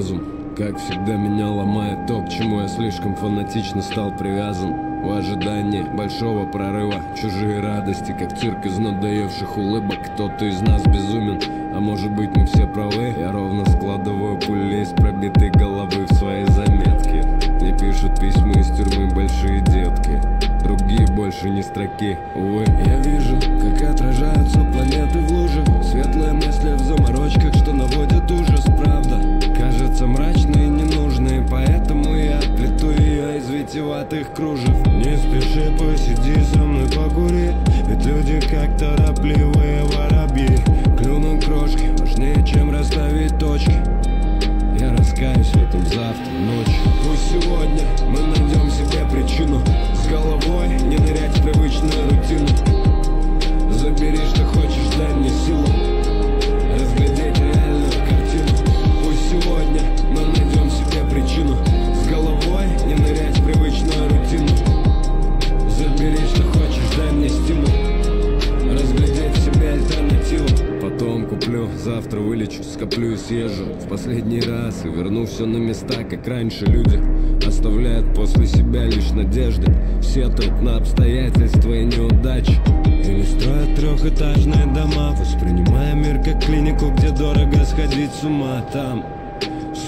разум. Как всегда меня ломает то, к чему я слишком фанатично стал привязан. В ожидании большого прорыва Чужие радости, как цирк из надоевших улыбок. Кто-то из нас безумен, а может быть мы все правы? Я ровно складываю пули из пробитой головы в свои заметки. Мне пишут письма из тюрьмы большие детки. Другие больше не строки, увы Я вижу, как отражаются планеты в луже завтра ночью. Пусть сегодня мы найдем себе причину. С головой не нырять в привычную рутину. Забери, что хочешь, дай мне силу куплю, завтра вылечу, скоплю и съезжу. В последний раз и верну все на места, как раньше люди Оставляют после себя лишь надежды. Сетуют на обстоятельства и неудачи. Или строят трехэтажные дома. Воспринимая мир как клинику, где дорого сходить с ума. Там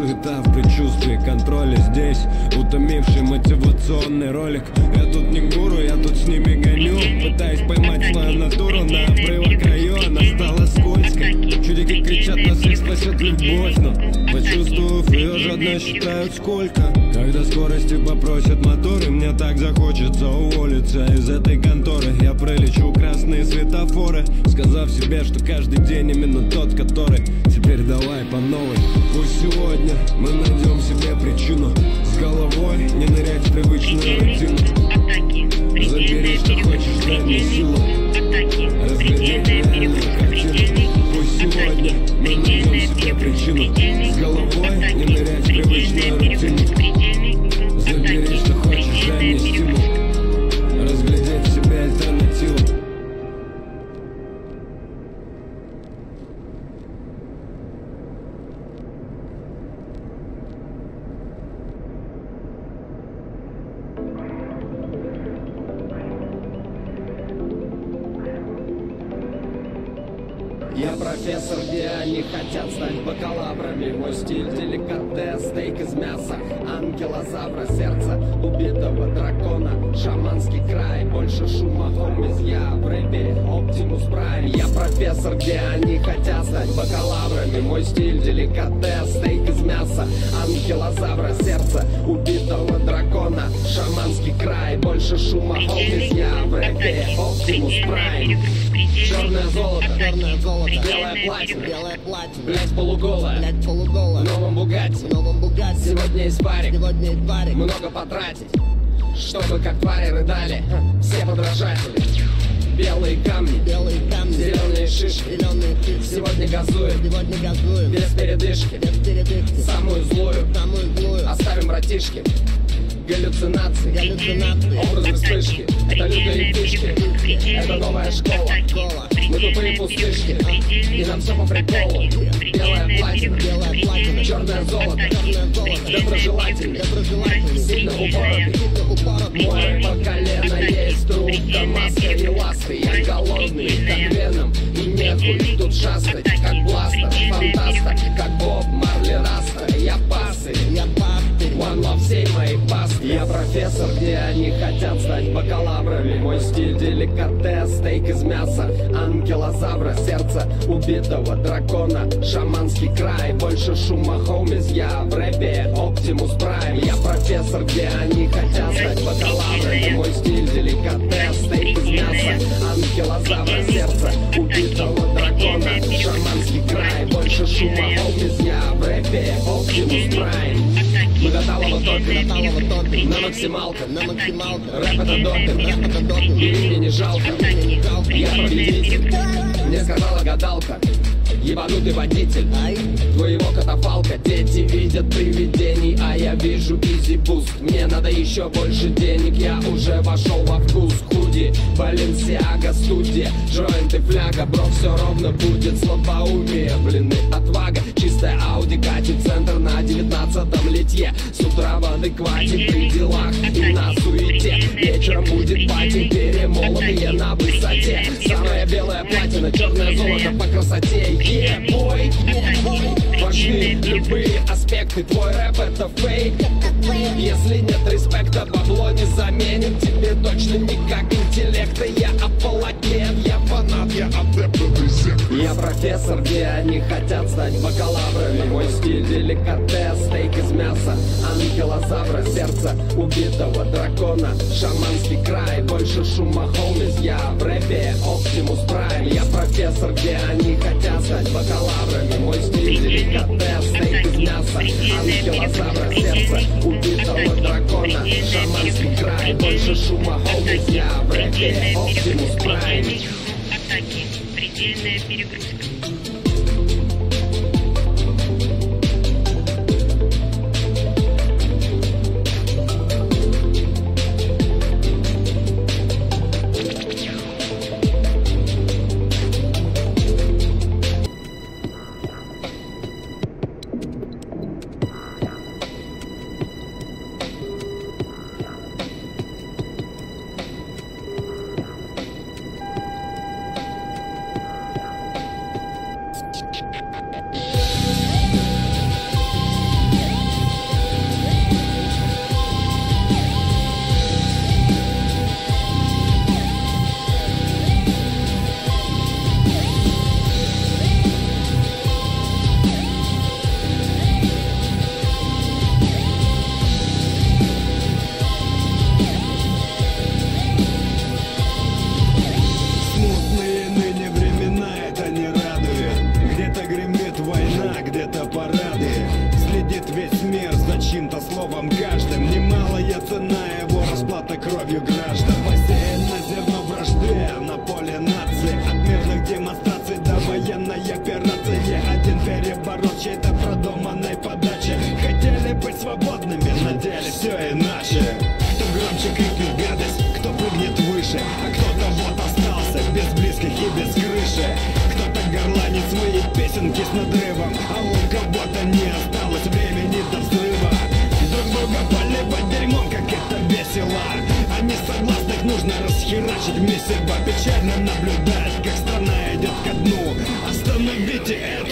Суета в предчувствии контроля. Здесь Утомивший мотивационный ролик. Я тут не гуру, я тут с ними гоню. Пытаюсь поймать свою натуру на обрыва краю Она стала скользкой. Чудики кричат, нас их спасет любовь. Но почувствовав ее, жадно считают сколько. Когда скорости попросят моторы Мне так захочется уволиться из этой конторы. Я пролечу красные светофоры Сказав себе, что каждый день именно тот, который. Теперь давай по новой. Пусть сегодня мы найдем себе причину. С головой не нырять в привычную рутину Забери, что хочешь, дай мне силу. Разглядеть реальную картину Пусть сегодня мы найдем себе причину. С головой профессор, где они хотят стать бакалаврами. Мой стиль деликатес, стейк из мяса Ангелозавра, сердце убитого дракона Шаманский край, больше шума Хомис, я в рэпе Оптимус Прайм. Я профессор, где они хотят стать бакалаврами. Мой стиль деликатес, стейк из мяса Ангелозавра, сердце убитого дракона Шаманский край, больше шума Хомис, Черное золото, Черное золото, белое платье, белое платье, блять полуголая, блять полуголая, новом Бугатти. новом Бугатти, Сегодня из парик, сегодня и парик, много потратить, чтобы как твари рыдали все подражатели. Белые камни, белые камни, зеленые шишки, зеленые птицы, сегодня газуем, сегодня газуем, без передышки, без передышки, самую злую самую злую, оставим братишки. Галлюцинации, галлюцинации, образы вспышки, это лютые фишки, это новая школа. школа, Мы тупые пустышки, и нам все по приколу. Белая платина, белая платина, черное золото, черное золото, доброжелательный, доброжелательный, сильно упоротый. Мой по колено есть труп, да маска не ласты. Я голодный, как веном, и нехуй тут шастать Как бластер, профессор, где они хотят стать бакалаврами. Мой стиль деликатес, стейк из мяса Ангелозавра, сердце убитого дракона Шаманский край, больше шума, хоумис Я в рэпе, Оптимус Прайм Я профессор, где они хотят стать бакалаврами. Мой стиль деликатес, стейк из мяса Ангелозавра, сердце убитого дракона Шаманский край, больше шума, хоумис Я в рэпе, Оптимус Прайм на максималках на максималках, Рэп это допинг, рэп это допинг, и мне не жалко мне не жалко, Я победитель, мне сказала гадалка ебанутый водитель. Твоего катафалка дети видят привидений А я вижу Yeezy Boost. Мне надо еще больше денег Я уже вошел во вкус. Худи Баленсиага студия Джойнты фляга. Бро все ровно будет Слабоумие, блин и отвага Чистая Ауди катит центр на девятнадцатом литье. С утра в адеквате при делах и на суете. Вечером будет пати черное золото по красоте Е-бой Важны любые аспекты. Твой рэп это фейк. Если нет респекта, бабло не заменит Тебе точно никак. Интеллекта Я апологет, я я профессор, где они хотят стать бакалаврами? Мой стиль деликатес, стейк из мяса Ангелозавра, сердце убитого дракона. Шаманский край, больше шума, холмис Я в рэпе Оптимус Прайм Я профессор, где они хотят стать бакалаврами? Мой стиль деликатес, стейк из мяса Ангелозавра, сердце убитого дракона. Шаманский край, больше шума, холмис Я в рэпе Оптимус Прайм Атаки. Предельная перегрузка. Песенки с надрывом А у кого-то не осталось времени до взрыва. Друг друга поливать дерьмом, как это весело. А несогласных нужно расхерачить месиво Печально наблюдать, как страна идет ко дну. Остановите эту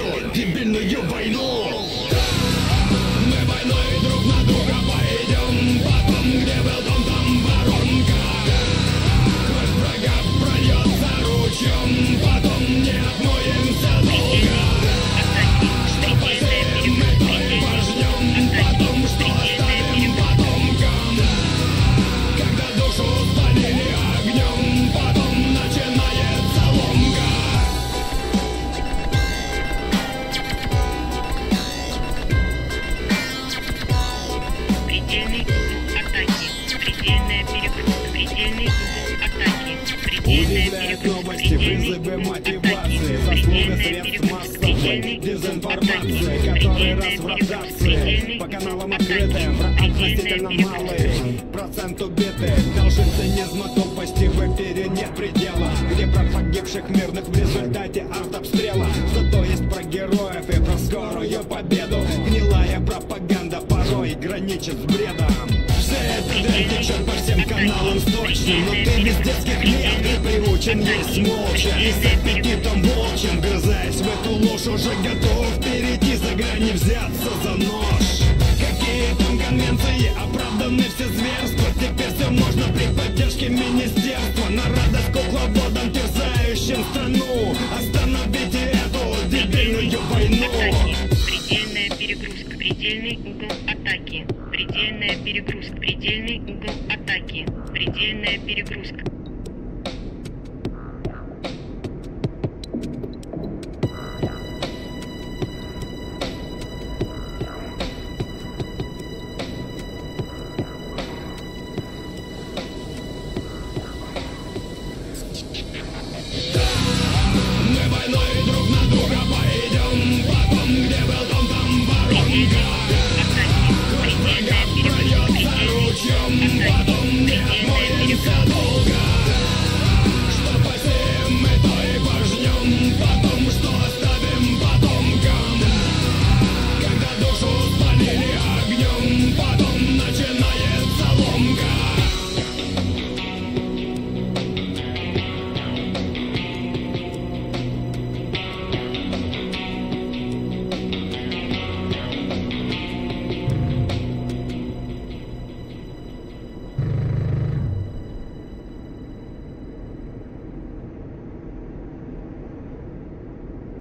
дезинформации, атаки. который раз в Предельный по каналам открытым, относительно малый перегрузка. процент убитых. Должен цинизма тупости в эфире нет предела, где про погибших мирных в результате артобстрела. Зато есть про героев и про скорую победу. Гнилая пропаганда порой граничит с бредом. Дрянь течет по всем каналам сточным Но ты без детских лет приучен есть молча И с аппетитом волчьим, грызаясь в эту ложь Уже готов перейти за грань и взяться за нож Какие там конвенции, оправданы все зверства Теперь все можно при поддержке министерства На радость кукловодам, терзающим страну Остановите эту дебильную войну. Предельная перегрузка. Предельный угол атаки. Предельная перегрузка. Предельный угол атаки. Предельная перегрузка.